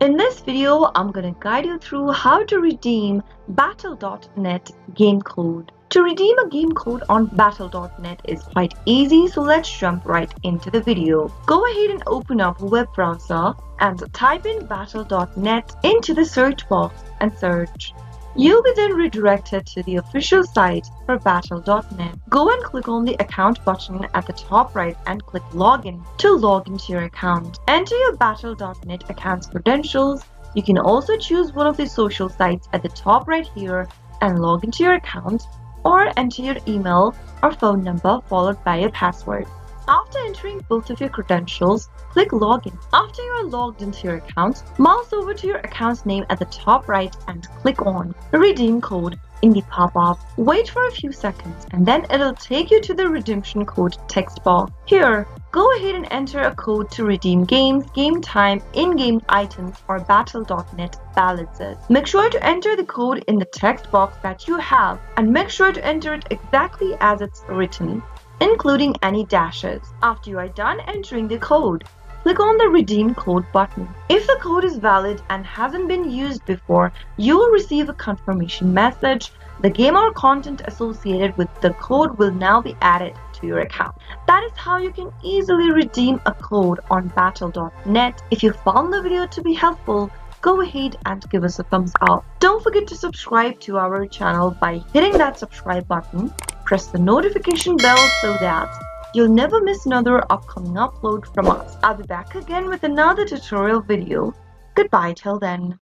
In this video, I'm gonna guide you through how to redeem Battle.net game code. To redeem a game code on Battle.net is quite easy, so let's jump right into the video. Go ahead and open up a web browser and type in Battle.net into the search box and search. You'll be then redirected to the official site for Battle.net. Go and click on the account button at the top right and click login to log into your account. Enter your Battle.net account's credentials. You can also choose one of the social sites at the top right here and log into your account or enter your email or phone number followed by your password. After entering both of your credentials, click Login. After you are logged into your account, mouse over to your account name at the top right and click on Redeem Code in the pop-up. Wait for a few seconds and then it'll take you to the redemption code text box. Here, go ahead and enter a code to redeem games, game time, in-game items, or Battle.net balances. Make sure to enter the code in the text box that you have and make sure to enter it exactly as it's written including any dashes. After you are done entering the code, click on the redeem code button. If the code is valid and hasn't been used before, you will receive a confirmation message. The game or content associated with the code will now be added to your account. That is how you can easily redeem a code on battle.net. If you found the video to be helpful, go ahead and give us a thumbs up. Don't forget to subscribe to our channel by hitting that subscribe button press the notification bell so that you'll never miss another upcoming upload from us. I'll be back again with another tutorial video. Goodbye till then.